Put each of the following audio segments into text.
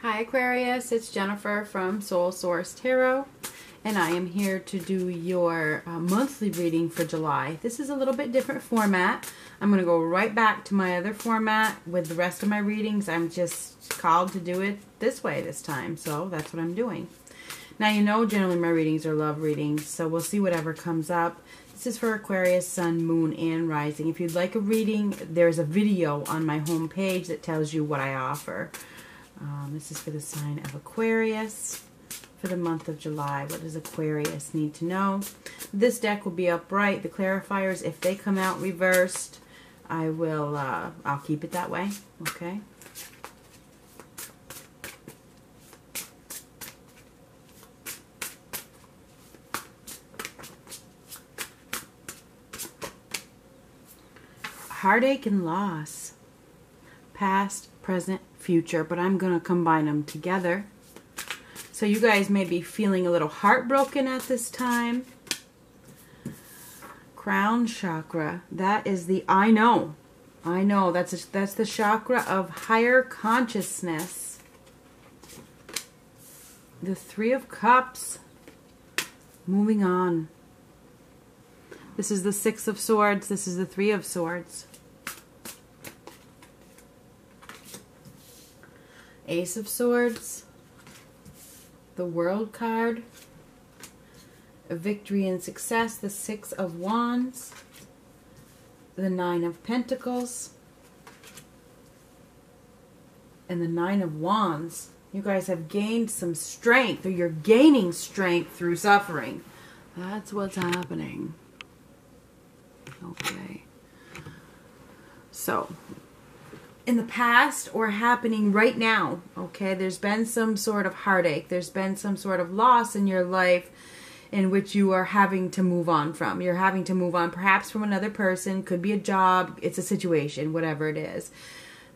Hi Aquarius, it's Jennifer from Soul Source Tarot and I am here to do your uh, monthly reading for July. This is a little bit different format. I'm going to go right back to my other format with the rest of my readings. I'm just called to do it this way this time, so that's what I'm doing. Now you know generally my readings are love readings, so we'll see whatever comes up. This is for Aquarius, Sun, Moon, and Rising. If you'd like a reading, there's a video on my home page that tells you what I offer. Um, this is for the sign of Aquarius for the month of July. What does Aquarius need to know? This deck will be upright. The clarifiers, if they come out reversed, I will, uh, I'll keep it that way. Okay. Heartache and loss. Past, present, future, but I'm going to combine them together. So you guys may be feeling a little heartbroken at this time. Crown chakra. That is the I know. I know. That's a, that's the chakra of higher consciousness. The 3 of cups. Moving on. This is the 6 of swords. This is the 3 of swords. Ace of Swords, the World card, victory and success, the Six of Wands, the Nine of Pentacles, and the Nine of Wands. You guys have gained some strength, or you're gaining strength through suffering. That's what's happening. Okay. So, in the past or happening right now. Okay, there's been some sort of heartache, there's been some sort of loss in your life in which you are having to move on from. You're having to move on perhaps from another person, could be a job, it's a situation, whatever it is.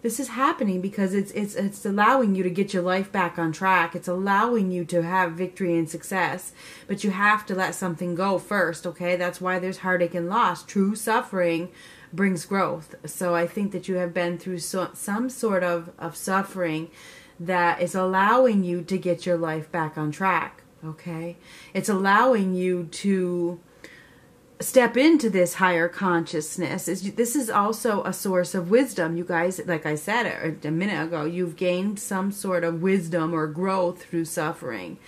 This is happening because it's it's it's allowing you to get your life back on track. It's allowing you to have victory and success. But you have to let something go first, okay? That's why there's heartache and loss. True suffering brings growth. So I think that you have been through so, some sort of, of suffering that is allowing you to get your life back on track. Okay? It's allowing you to step into this higher consciousness. Is this is also a source of wisdom. You guys, like I said a minute ago, you've gained some sort of wisdom or growth through suffering.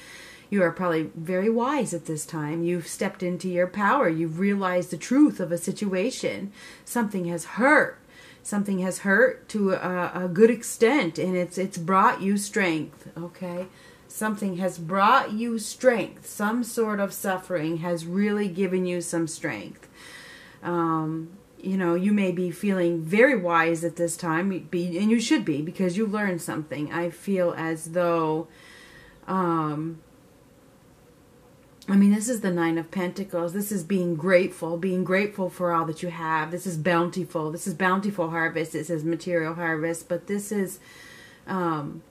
You are probably very wise at this time. You've stepped into your power. You've realized the truth of a situation. Something has hurt. Something has hurt to a, a good extent, and it's it's brought you strength. Okay, something has brought you strength. Some sort of suffering has really given you some strength. Um, you know, you may be feeling very wise at this time, be, and you should be because you learned something. I feel as though um, I mean, this is the Nine of Pentacles. This is being grateful, being grateful for all that you have. This is bountiful. This is bountiful harvest. It says material harvest, but this is um,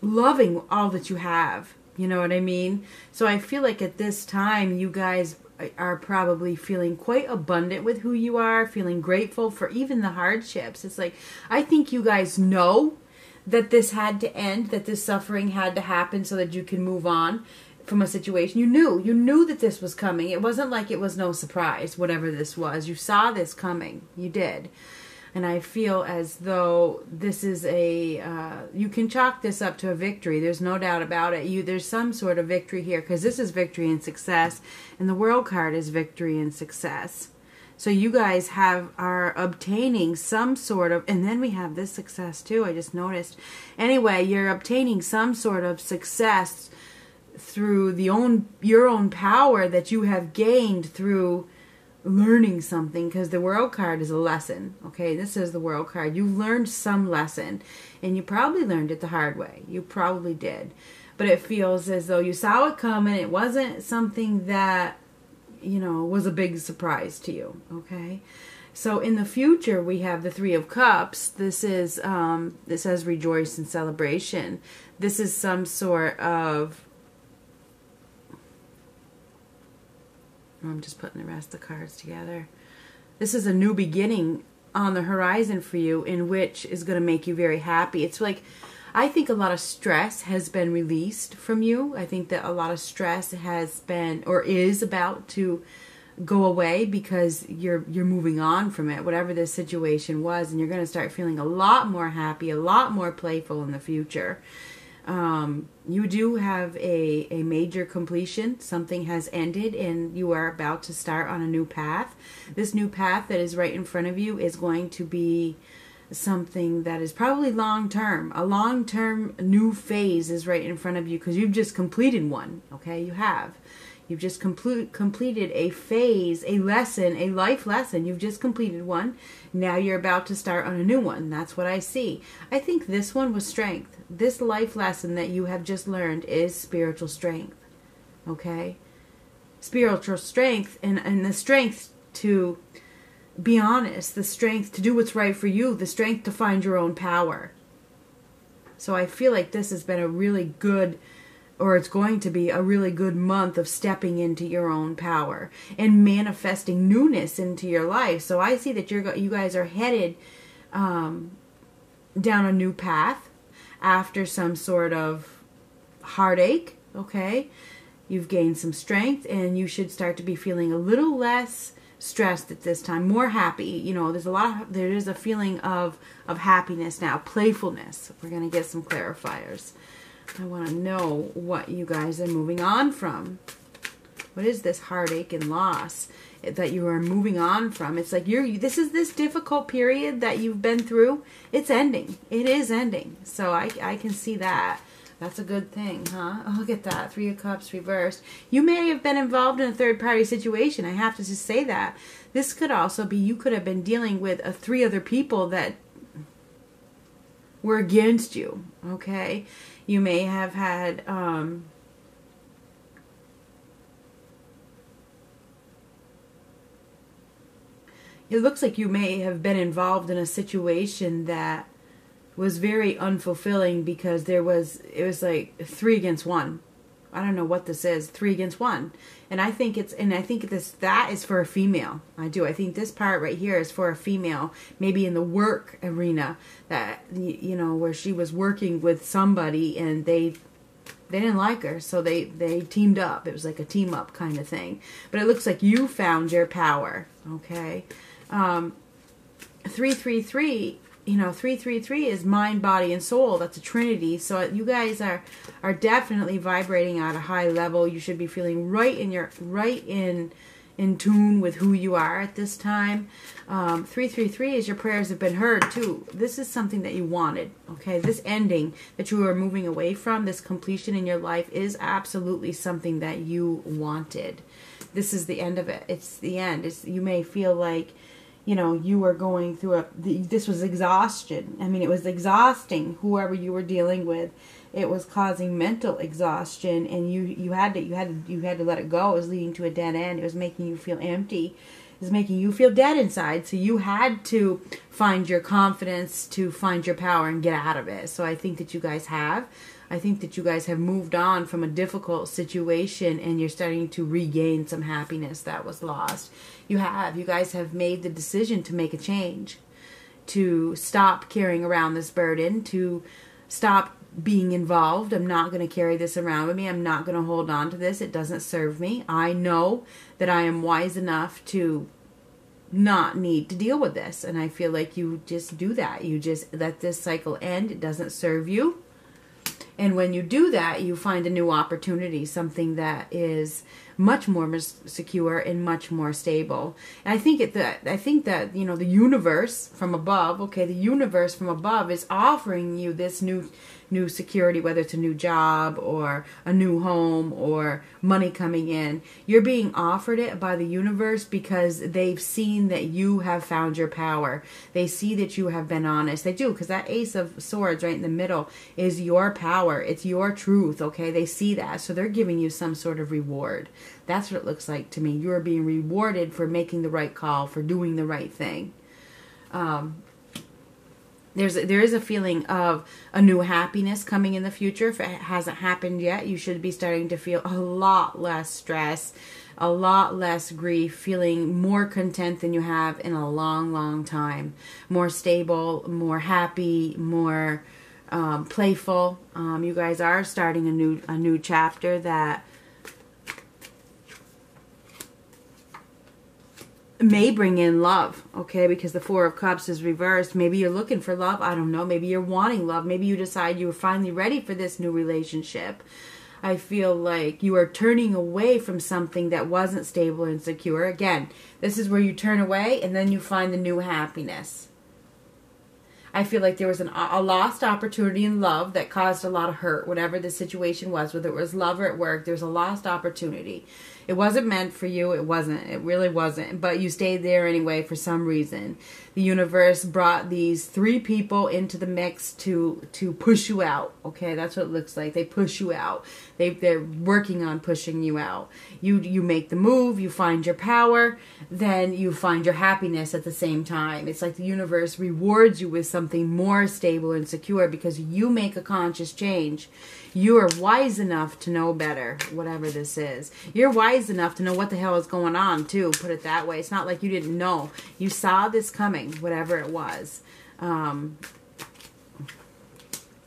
loving all that you have. You know what I mean? So I feel like at this time, you guys are probably feeling quite abundant with who you are, feeling grateful for even the hardships. It's like, I think you guys know that this had to end, that this suffering had to happen so that you can move on from a situation. You knew, you knew that this was coming. It wasn't like it was no surprise, whatever this was. You saw this coming. You did. And I feel as though this is a, uh, you can chalk this up to a victory. There's no doubt about it. You, there's some sort of victory here because this is victory and success, and the world card is victory and success. So you guys have are obtaining some sort of, and then we have this success too. I just noticed. Anyway, you're obtaining some sort of success through the own your own power that you have gained through learning something because the world card is a lesson okay this is the world card you learned some lesson and you probably learned it the hard way you probably did but it feels as though you saw it coming it wasn't something that you know, was a big surprise to you. Okay. So in the future, we have the Three of Cups. This is, um, this says rejoice and celebration. This is some sort of, I'm just putting the rest of the cards together. This is a new beginning on the horizon for you in which is going to make you very happy. It's like I think a lot of stress has been released from you. I think that a lot of stress has been or is about to go away because you're you're moving on from it whatever this situation was and you're going to start feeling a lot more happy a lot more playful in the future um, you do have a, a major completion. Something has ended and you are about to start on a new path. This new path that is right in front of you is going to be something that is probably long term. A long term new phase is right in front of you because you've just completed one. Okay, you have. You've just complete, completed a phase, a lesson, a life lesson. You've just completed one. Now you're about to start on a new one. That's what I see. I think this one was strength. This life lesson that you have just learned is spiritual strength. Okay? Spiritual strength and, and the strength to be honest, the strength to do what's right for you, the strength to find your own power. So I feel like this has been a really good or it's going to be a really good month of stepping into your own power and manifesting newness into your life. So I see that you're you guys are headed um, down a new path after some sort of heartache. Okay, you've gained some strength, and you should start to be feeling a little less stressed at this time, more happy. You know, there's a lot of there is a feeling of of happiness now, playfulness. We're gonna get some clarifiers. I want to know what you guys are moving on from. What is this heartache and loss that you are moving on from? It's like you're this is this difficult period that you've been through. It's ending. It is ending. So I I can see that. That's a good thing, huh? Oh, look at that. Three of Cups reversed. You may have been involved in a third party situation. I have to just say that. This could also be you could have been dealing with a three other people that were against you, okay? You may have had um, it looks like you may have been involved in a situation that was very unfulfilling because there was it was like three against one I don't know what this is, three against one. And I think it's, and I think this, that is for a female. I do. I think this part right here is for a female, maybe in the work arena that, you know, where she was working with somebody and they, they didn't like her. So they, they teamed up. It was like a team up kind of thing. But it looks like you found your power. Okay. Um, 333 you know 333 is mind body and soul. That's a trinity. So you guys are are definitely vibrating at a high level. You should be feeling right in your right in in tune with who you are at this time. Um, 333 is your prayers have been heard too. This is something that you wanted okay? This ending that you are moving away from this completion in your life is absolutely something that you wanted. This is the end of it. It's the end. It's you may feel like you know you were going through a this was exhaustion. I mean it was exhausting whoever you were dealing with. It was causing mental exhaustion and you you had to you had to you had to let it go. It was leading to a dead end. It was making you feel empty. It was making you feel dead inside. So you had to find your confidence to find your power and get out of it. So i think that you guys have I think that you guys have moved on from a difficult situation and you're starting to regain some happiness that was lost. You have. You guys have made the decision to make a change, to stop carrying around this burden, to stop being involved. I'm not going to carry this around with me. I'm not going to hold on to this. It doesn't serve me. I know that I am wise enough to not need to deal with this. And I feel like you just do that. You just let this cycle end. It doesn't serve you. And when you do that, you find a new opportunity, something that is much more secure and much more stable. And I think it that I think that you know the universe from above, okay, the universe from above is offering you this new new security, whether it's a new job or a new home or money coming in. You're being offered it by the universe because they've seen that you have found your power. They see that you have been honest. They do because that ace of swords right in the middle is your power. It's your truth, okay? They see that. So they're giving you some sort of reward. That's what it looks like to me. You're being rewarded for making the right call, for doing the right thing. Um, there's there is a feeling of a new happiness coming in the future. If it hasn't happened yet, you should be starting to feel a lot less stress. a lot less grief, feeling more content than you have in a long, long time. More stable, more happy, more um, playful. Um, you guys are starting a new a new chapter that may bring in love, okay? Because the Four of Cups is reversed. Maybe you're looking for love. I don't know. Maybe you're wanting love. Maybe you decide you are finally ready for this new relationship. I feel like you are turning away from something that wasn't stable and secure. Again, this is where you turn away and then you find the new happiness. I feel like there was an, a lost opportunity in love that caused a lot of hurt, whatever the situation was, whether it was love or at work, there's a lost opportunity. It wasn't meant for you. It wasn't. It really wasn't. But you stayed there anyway for some reason. The universe brought these three people into the mix to to push you out. Okay, that's what it looks like. They push you out. They they're working on pushing you out. You you make the move. You find your power. Then you find your happiness at the same time. It's like the universe rewards you with something more stable and secure because you make a conscious change you are wise enough to know better, whatever this is. You're wise enough to know what the hell is going on, too, put it that way. It's not like you didn't know. You saw this coming, whatever it was. Um,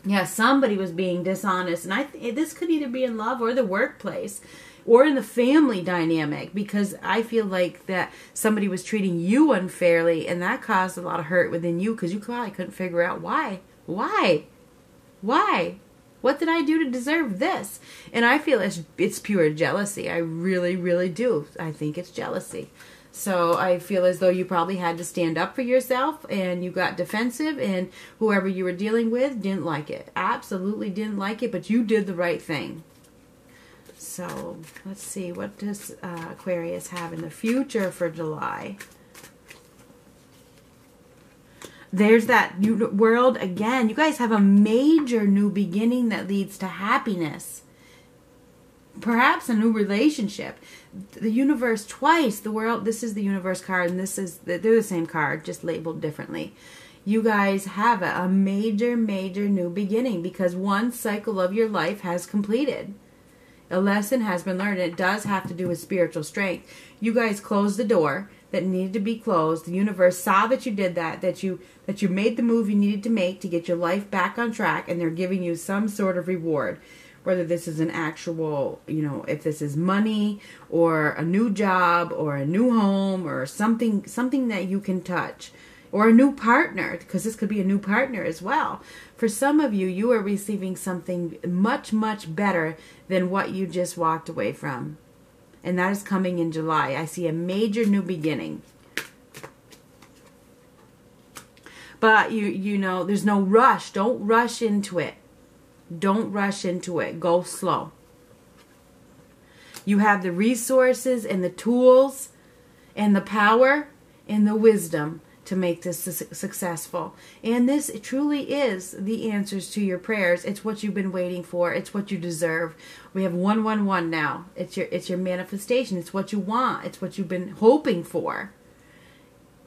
yeah, somebody was being dishonest, and I th- this could either be in love or the workplace or in the family dynamic because I feel like that somebody was treating you unfairly and that caused a lot of hurt within you because you probably couldn't figure out why. Why? Why? What did I do to deserve this? And I feel it's, it's pure jealousy. I really, really do. I think it's jealousy. So I feel as though you probably had to stand up for yourself and you got defensive, and whoever you were dealing with didn't like it. Absolutely didn't like it, but you did the right thing. So let's see, what does uh, Aquarius have in the future for July? There's that world again. You guys have a major new beginning that leads to happiness. Perhaps a new relationship. The universe twice. The world. This is the universe card, and this is they're the same card, just labeled differently. You guys have a major, major new beginning because one cycle of your life has completed. A lesson has been learned. It does have to do with spiritual strength. You guys close the door that needed to be closed. The universe saw that you did that, that you that you made the move you needed to make to get your life back on track and they're giving you some sort of reward. Whether this is an actual, you know, if this is money or a new job or a new home or something something that you can touch or a new partner because this could be a new partner as well. For some of you, you are receiving something much much better than what you just walked away from and that is coming in July. I see a major new beginning. But you you know, there's no rush. Don't rush into it. Don't rush into it. Go slow. You have the resources and the tools and the power and the wisdom to make this successful. And this truly is the answers to your prayers. It's what you've been waiting for. It's what you deserve. We have 111 now. It's your it's your manifestation. It's what you want. It's what you've been hoping for.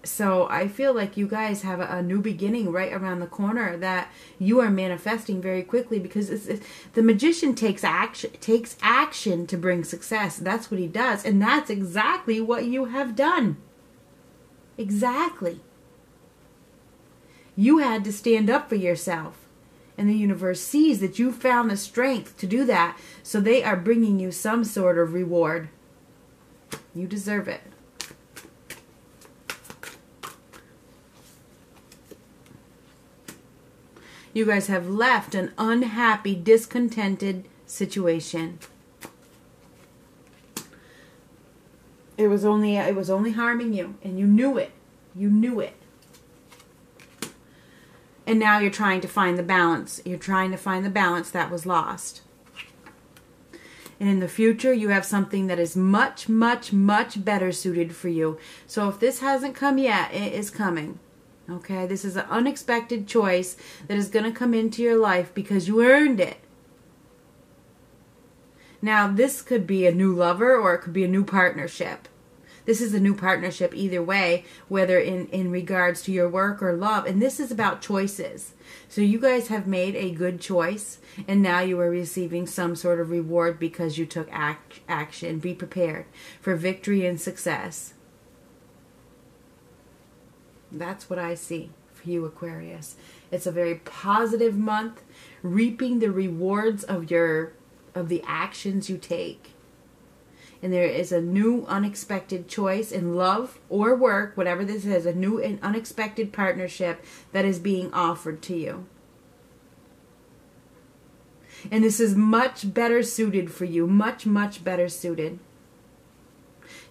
So I feel like you guys have a, a new beginning right around the corner that you are manifesting very quickly because it's, it's, the magician takes action takes action to bring success. That's what he does, and that's exactly what you have done. Exactly. You had to stand up for yourself. And the universe sees that you found the strength to do that, so they are bringing you some sort of reward. You deserve it. You guys have left an unhappy, discontented situation. It was only it was only harming you and you knew it. You knew it and now you're trying to find the balance. You're trying to find the balance that was lost. And in the future, you have something that is much, much, much better suited for you. So if this hasn't come yet, it is coming. Okay, this is an unexpected choice that is going to come into your life because you earned it. Now, this could be a new lover or it could be a new partnership. This is a new partnership either way, whether in, in regards to your work or love. And this is about choices. So you guys have made a good choice, and now you are receiving some sort of reward because you took act, action. Be prepared for victory and success. That's what I see for you, Aquarius. It's a very positive month, reaping the rewards of your of the actions you take. And there is a new unexpected choice in love or work, whatever this is, a new and unexpected partnership that is being offered to you. And this is much better suited for you, much, much better suited.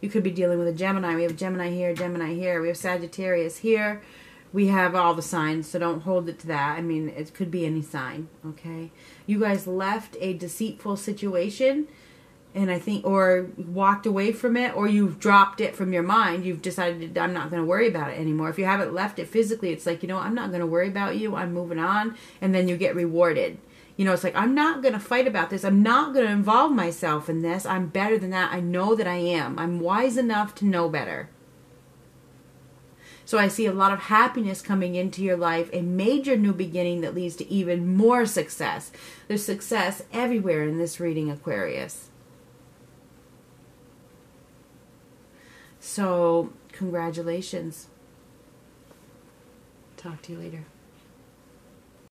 You could be dealing with a Gemini. We have Gemini here, Gemini here. We have Sagittarius here. We have all the signs, so don't hold it to that. I mean, it could be any sign, okay? You guys left a deceitful situation and I think, or walked away from it, or you've dropped it from your mind. You've decided, I'm not going to worry about it anymore. If you haven't left it physically, it's like, you know, I'm not going to worry about you. I'm moving on. And then you get rewarded. You know, it's like, I'm not going to fight about this. I'm not going to involve myself in this. I'm better than that. I know that I am. I'm wise enough to know better. So I see a lot of happiness coming into your life, a major new beginning that leads to even more success. There's success everywhere in this reading, Aquarius. So, congratulations. Talk to you later.